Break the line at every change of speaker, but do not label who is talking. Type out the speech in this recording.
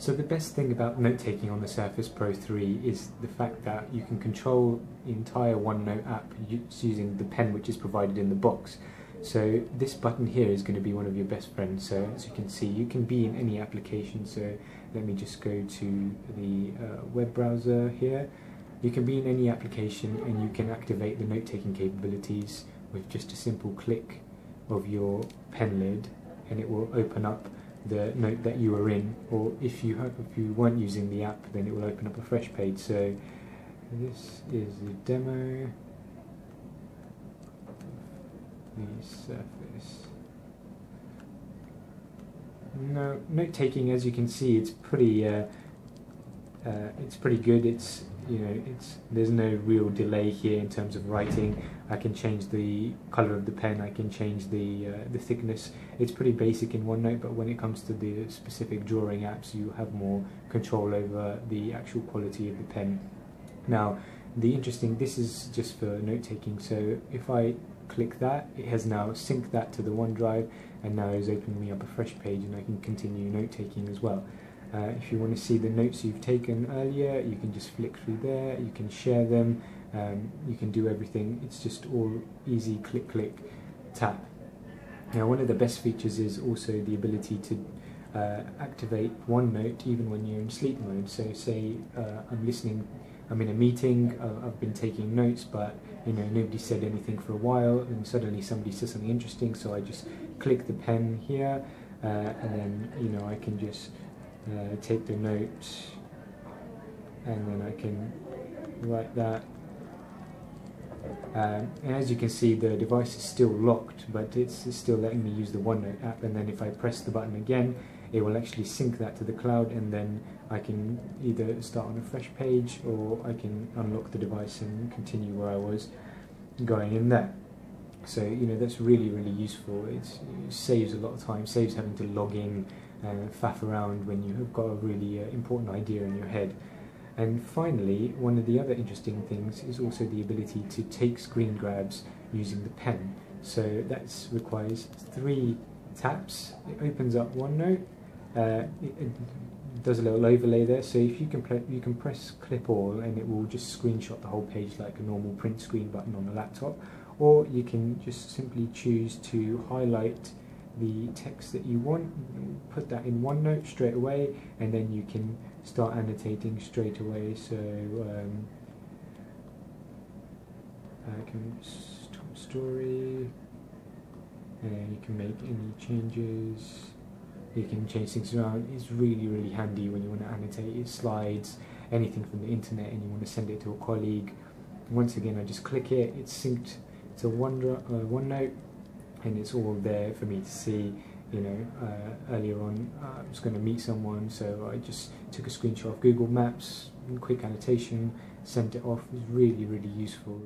So the best thing about note-taking on the Surface Pro 3 is the fact that you can control the entire OneNote app using the pen which is provided in the box. So this button here is going to be one of your best friends. So as you can see, you can be in any application. So let me just go to the uh, web browser here. You can be in any application and you can activate the note-taking capabilities with just a simple click of your pen lid and it will open up the note that you are in or if you have, if you weren't using the app then it will open up a fresh page. So this is the demo. The surface. No note taking as you can see it's pretty uh, uh, it's pretty good. It's you know it's there's no real delay here in terms of writing. I can change the color of the pen I can change the uh, the thickness. It's pretty basic in OneNote but when it comes to the specific drawing apps you have more control over the actual quality of the pen. Now the interesting this is just for note taking. So if I click that it has now synced that to the OneDrive and now is opening me up a fresh page and I can continue note taking as well uh, if you want to see the notes you've taken earlier, you can just flick through there, you can share them, um, you can do everything. It's just all easy click, click, tap. Now one of the best features is also the ability to uh, activate OneNote even when you're in sleep mode. So say uh, I'm listening, I'm in a meeting, uh, I've been taking notes, but you know nobody said anything for a while, and suddenly somebody says something interesting, so I just click the pen here, uh, and then you know I can just uh, take the notes and then I can write that um, and as you can see the device is still locked but it's, it's, still letting me use the OneNote app and then if I press the button again it will actually sync that to the cloud and then I can either start on a fresh page or I can unlock the device and continue where I was going in there. So you know that's really really useful. It's, it saves a lot of time, saves having to log in and faff around when you have got a really uh, important idea in your head. And finally, one of the other interesting things is also the ability to take screen grabs using the pen. So that requires three taps. It opens up OneNote. Uh, it, it does a little overlay there. So if you can you can press clip all and it will just screenshot the whole page like a normal print screen button on a laptop. Or you can just simply choose to highlight the text that you want, put that in OneNote straight away, and then you can start annotating straight away. So um, I can stop story, and you can make any changes. You can change things around. It's really, really handy when you want to annotate your slides, anything from the internet, and you want to send it to a colleague. Once again, I just click it. It's synced to One, uh, OneNote and it's all there for me to see you know uh, earlier on uh, I was going to meet someone so I just took a screenshot of Google Maps quick annotation sent it off. It was really really useful